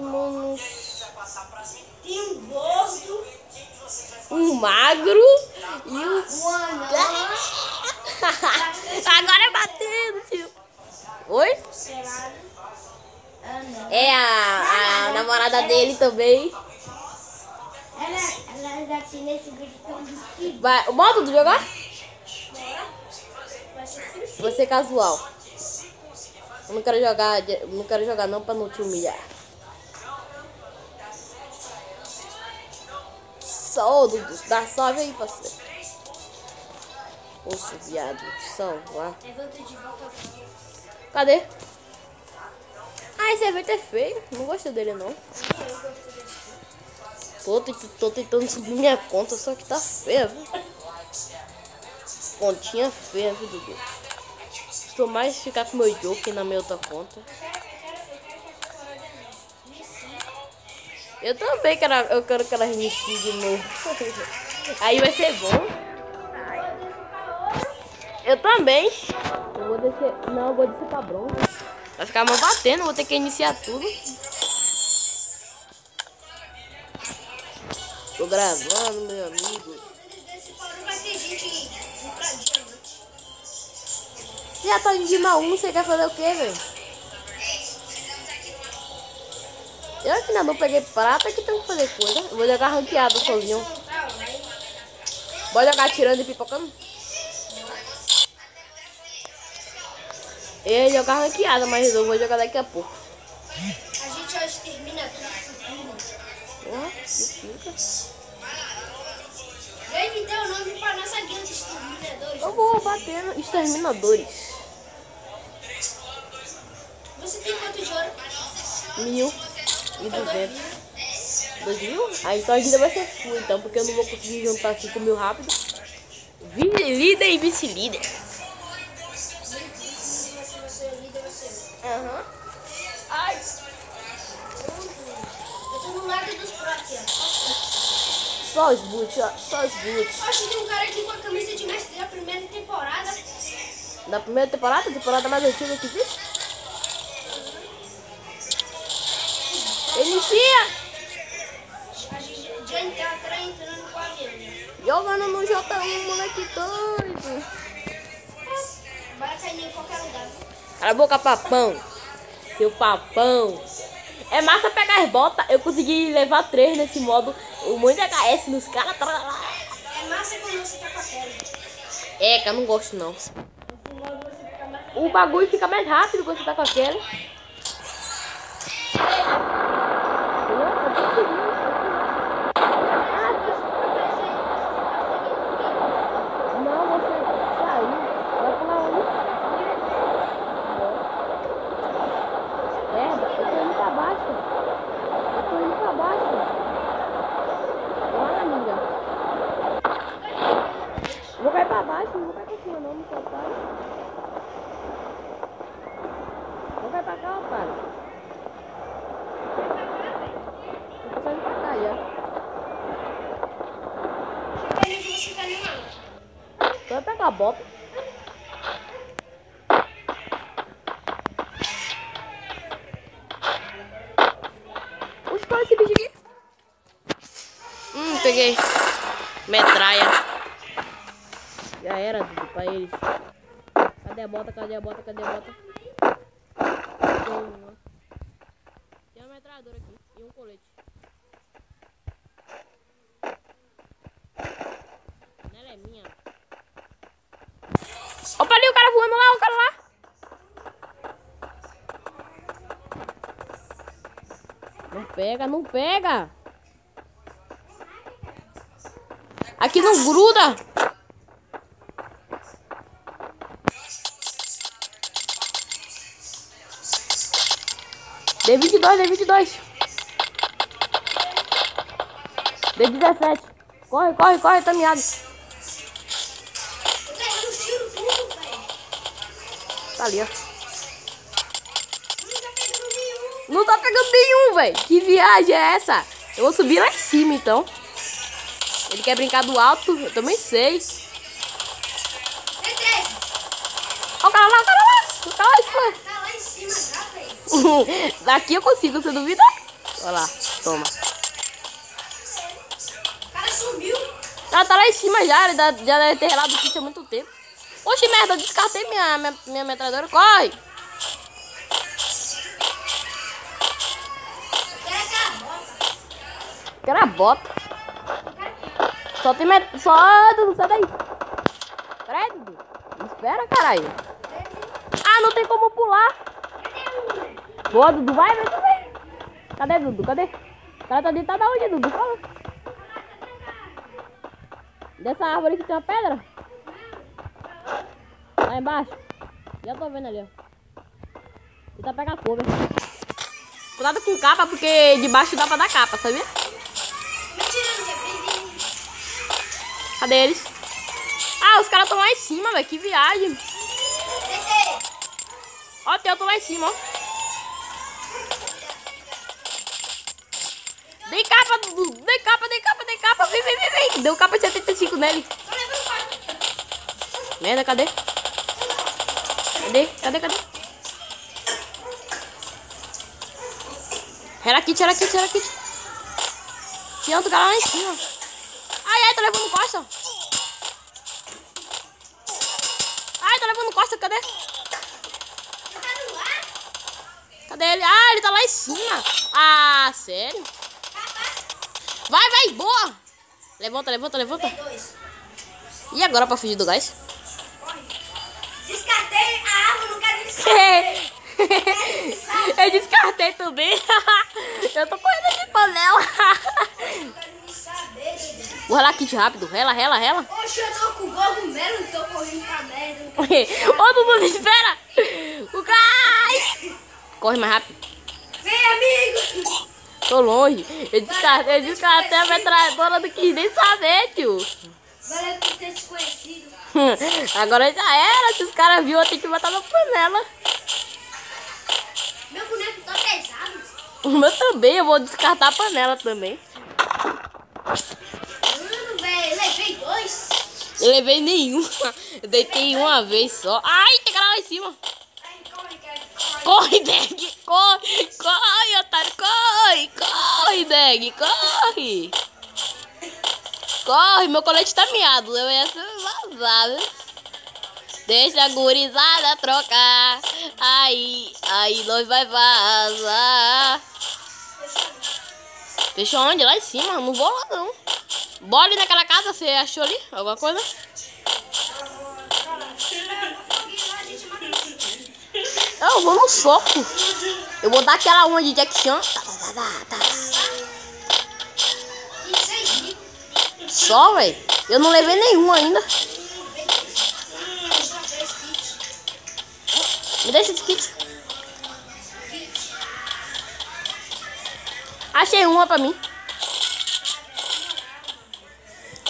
Mano. Tem um gordo, Um magro e um. Agora é batendo, tio. Oi? É a, a namorada dele também. Ela, já tem nesse vídeo. Vai, bota tu jogar? Vai ser ser casual. Eu não quero jogar, não quero jogar não pra não te humilhar. Sol, Dudu, dá salve aí, parceiro. Poxa, viado, salvar. Volta. Cadê? Ah, esse evento é feio. Não gostei dele, não. Tô, tent- tô tentando subir minha conta, só que tá feia, viu? Pontinha feia, viu, Dudu? Estou mais ficar com meu joke na minha outra conta. Eu também quero, eu quero que elas me sigam de novo. Aí vai ser bom. Eu também. Eu vou descer. Não, eu vou descer pra bronze. Vai ficar mão batendo, vou ter que iniciar tudo. Tô gravando, meu amigo. Já tá em Dima 1, você quer fazer o quê, velho? Eu que ainda não peguei prata que tenho que fazer coisa. Eu vou jogar ranqueado sozinho. Bora jogar tirando e pipocando? Eu ia jogar ranqueada, mas eu vou jogar daqui a pouco. A gente já extermina tudo. Ó, que fica. Deve dar o nome pra nossa guilda de exterminadores. Eu vou bater no exterminadores. Mil e duzentos. Dois mil? Ah, então a vida vai ser full, então, porque eu não vou conseguir juntar cinco mil rápido. Líder e vice-líder. Se você é líder, você é. Aham. Ai. Eu tô no lado dos ó. Só os boots, ó. Só os boots. Eu acho que tem um cara aqui com a camisa de mestre da primeira temporada. Da primeira temporada, temporada mais antiga que existe. Inicia! A gente já tá entrando com a. Jogando no J1, moleque doido. Vai cair em qualquer lugar. Cala a boca, papão. Seu papão. É massa pegar as botas. Eu consegui levar três nesse modo. O monte de HS nos caras. É massa quando você tá com a tela. É, que eu não gosto não. O bagulho fica mais rápido quando você tá com. Não, você saiu. Vai pular onde? Merda, eu tô indo pra baixo. Eu tô indo pra baixo. Bora, amiga. Vou cair pra baixo, não vou cair pra cima não, não sou otário. Vou cair pra cá, otário. Eu tô saindo pra cá já. Chega ali que você tá animado. Só pegar a bota. Oxe, qual é esse bicho aqui? Hum, peguei. Metralha. Já era, Dudu, pra eles. Cadê a bota? Cadê a bota? Cadê a bota? Tem uma metralhadora aqui e um colete. Ela é minha. Opa, ali o cara voando lá, o cara lá. Não pega, não pega. Aqui não gruda. D22, D22. D17. Corre, corre, corre, tá miado. Ali, ó. Não tá pegando nenhum. Velho. Que viagem é essa? Eu vou subir lá em cima, então. Ele quer brincar do alto, eu também sei. 13. Ó o cara lá, o cara lá. O cara lá, isso. Tá lá em cima já, velho. Daqui eu consigo, você duvida? Olha lá, toma. O cara sumiu. Ela tá lá em cima já, ele já já deve ter relado o kit há muito tempo. Oxe, merda, eu descartei minha, minha, minha metralhadora. Corre! Quero a bota. Só tem met... Só, Dudu, sai daí. Dudu. Espera, caralho. Ah, não tem como pular. Boa, Dudu, vai, vai, vai. Cadê, Dudu? Cadê? O cara tá dentro da onde, Dudu? Fala. Dessa árvore que tem uma pedra? Lá embaixo. Já tô vendo ali, ó. Tenta pegar cover. Cuidado com capa, porque debaixo dá pra dar capa, sabia? Cadê eles? Ah, os caras estão lá em cima, velho. Que viagem. Ó, tem outro lá em cima, ó. Dei capa, Dudu. Dei capa, dei capa, dei capa. Vem, vem, vem, vem. Deu capa de 75 nele. Merda, cadê? Cadê? Cadê, cadê? Era kit, era kit, era kit. Tinha outro cara lá em cima. Ai, ai, tá levando costa. Ai, tá levando costa, cadê? Cadê ele? Ah, ele tá lá em cima. Ah, sério? Vai, vai, boa. Levanta, levanta, levanta. E agora pra fugir do gás? Descartei a árvore, não quero nem saber. Eu descartei também. Eu tô correndo de panela. Vou relar kit rápido. Rela, rela, rela. Oxe, eu tô com cogumelo, não tô correndo pra merda. Ô, Dudu, me espera. O gás. Corre mais rápido. Vem, amigo. Tô longe. Eu descartei, eu descartei a metralhadora, não quis nem saber, tio. Valeu por ter te conhecido. Agora já era. Se os caras viram, eu tenho que botar na panela. Meu boneco tá pesado. O meu também, eu vou descartar a panela também. Mano, velho, levei dois. Eu levei nenhum. Eu deitei uma vez só. Ai, tem cara lá em cima. Corre, Deg! Corre! Corre, otário! Corre! Corre, Deg! Corre! Corre, meu colete tá miado. Eu ia ser vazado. Deixa a gurizada trocar. Aí, aí nós vai vazar. Fechou onde? Lá em cima. Não vou lá, não. Bora ali naquela casa. Você achou ali alguma coisa? Eu vou no soco. Eu vou dar aquela uma de Jack Chan. Tá, tá, tá, tá, Só, velho. Eu não levei nenhum ainda. Me deixa esse kit. Achei uma pra mim.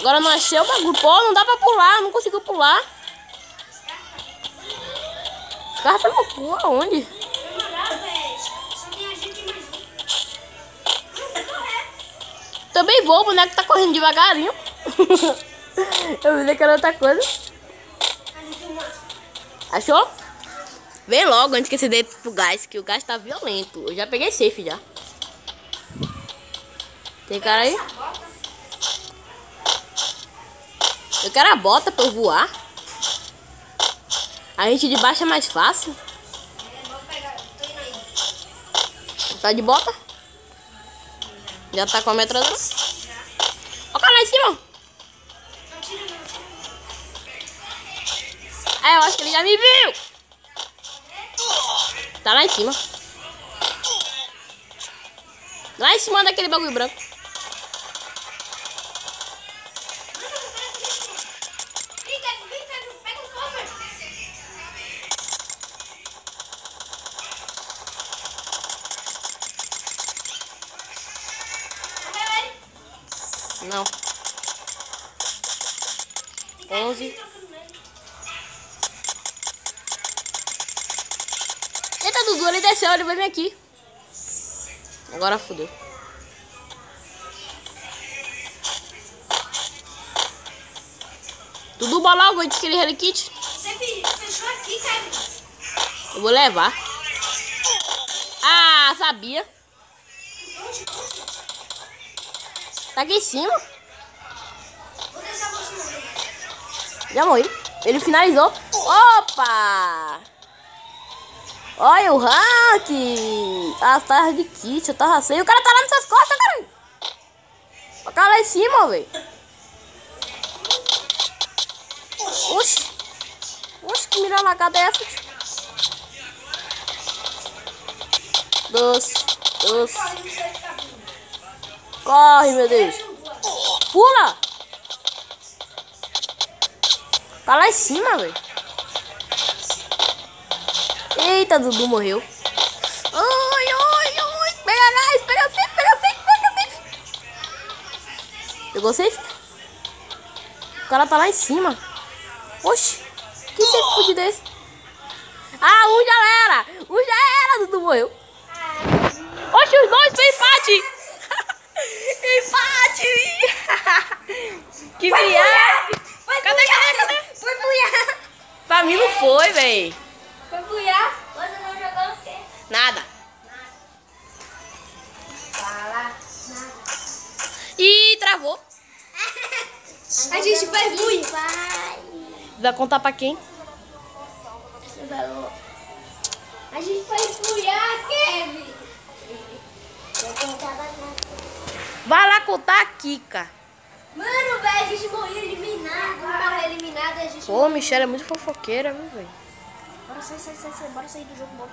Agora não achei o bagulho. Pô, não dá pra pular. Não consigo pular. Caras estão loucura. Aonde? Também vou. O boneco tá correndo devagarinho. Eu vi que era outra coisa. Achou? Vem logo antes que você dê pro gás, que o gás tá violento. Eu já peguei safe já. Tem cara aí? Eu quero a bota pra eu voar. A gente de baixo é mais fácil. Tá de bota? Já tá com a metralhadora? Ó o cara lá em cima. É, eu acho que ele já me viu. Tá lá em cima. Lá em cima daquele bagulho branco. Não. 11. Dudu, ele desceu, ele vai vir aqui. Agora fodeu. Dudu, bola logo antes que ele relikit. Você fe- fechou aqui. Eu vou levar. Já sabia. Tá aqui em cima. Você. Já morri. Ele finalizou. Opa! Olha o hack! As tarras de kit, eu tava sem. O cara tá lá nas suas costas, cara. O cara lá em cima, velho. Oxi. Oxi, que mira lagada é essa? Doce, doce. Corre, meu Deus. Pula! Tá lá em cima, velho. Eita, Dudu morreu. Ai, ai, ai. Pega nós, pega safe, pega safe, pega safe. Pegou safe? O cara tá lá em cima. Oxi, que safe fudido é esse? Ah, um já era. Um já era, Dudu morreu. Oxi, os dois fez empate. empate. que viagem. Cadê, cadê, cadê? Foi buiar. Pra mim não foi, véi. Foi buiar. Você não jogou o quê? Nada. Fala. Ih, travou. A gente faz buia. Vai contar pra quem? A gente foi buiar, Kevin. Vai lá contar a Kika. Mano, velho, a gente morreu eliminado. Morreu eliminado e a gente Pô, Michelle é muito fofoqueira, viu, velho? Bora sair, sair, sair, sair. Bora sair do jogo. Bora